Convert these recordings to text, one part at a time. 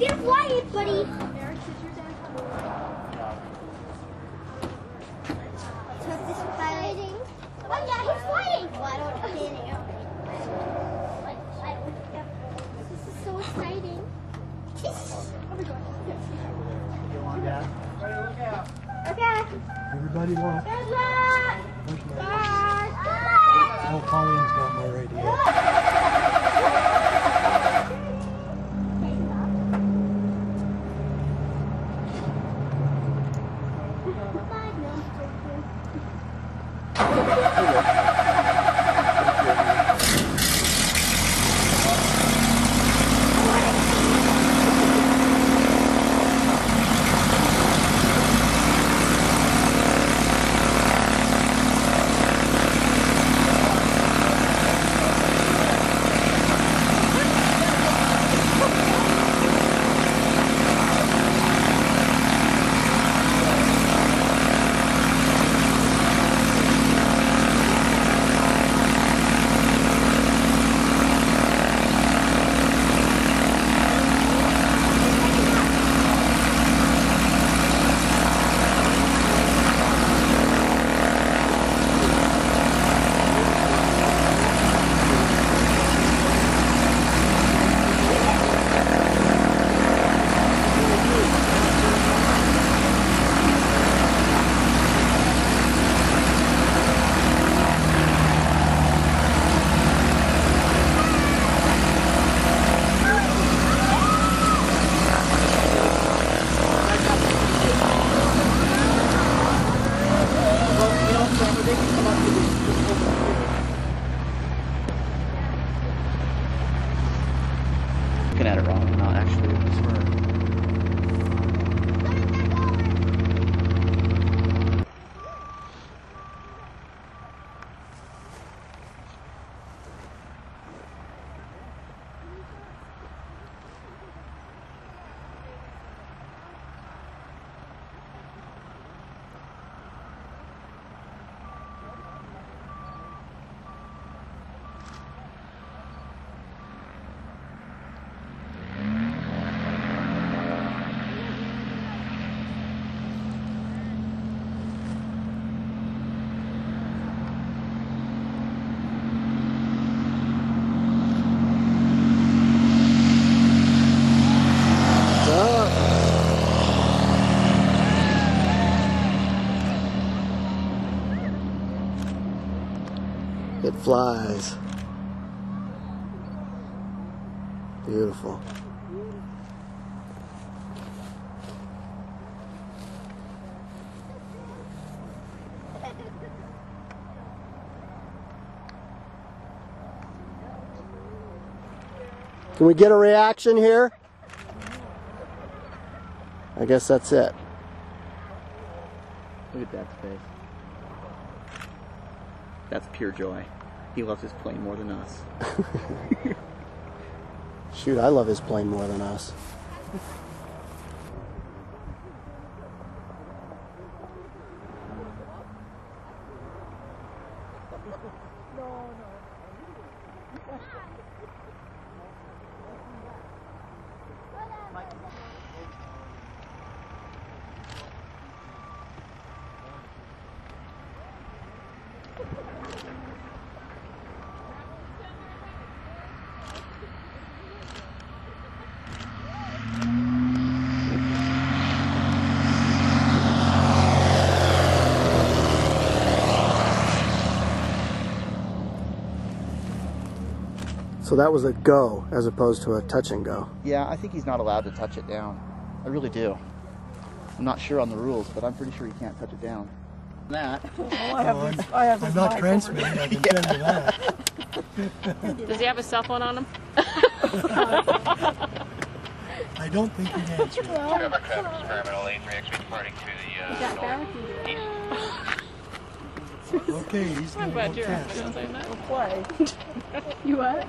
didn't fly it, buddy. So this is fighting. Oh yeah, he's flying. Well, I don't understand it. This is so exciting. Okay. Everybody walk. Good luck. Push my- Bye. Bye. Oh, Colleen's got my radio. Flies. Beautiful. Can we get a reaction here? I guess that's it. Look at that face. That's pure joy. He loves his plane more than us. Shoot, I love his plane more than us. So that was a go as opposed to a touch and go. Yeah, I think he's not allowed to touch it down. I really do. I'm not sure on the rules, but I'm pretty sure he can't touch it down. That. I have I have I'm not transmitting, I can tell you that. Does he have a cell phone on him? I don't think he'd answer. it. Trevor Travis Terminal A3 X departing to the uh, northeast. Okay, he's I'm gonna glad go you're test. saying that. You what?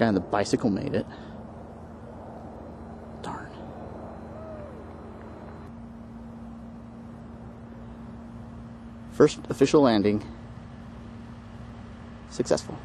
guy on the bicycle made it. Darn. First official landing. Successful.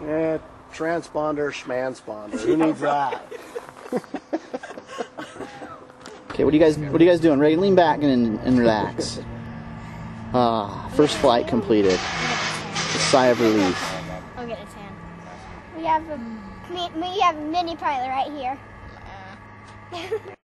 Eh, transponder, schmansponder. Who needs that? Okay, what are you guys what are you guys doing? Ready? Lean back and, and relax. Ah, first flight completed. A sigh of relief. I'll get a tan. We have a we have a mini pilot right here.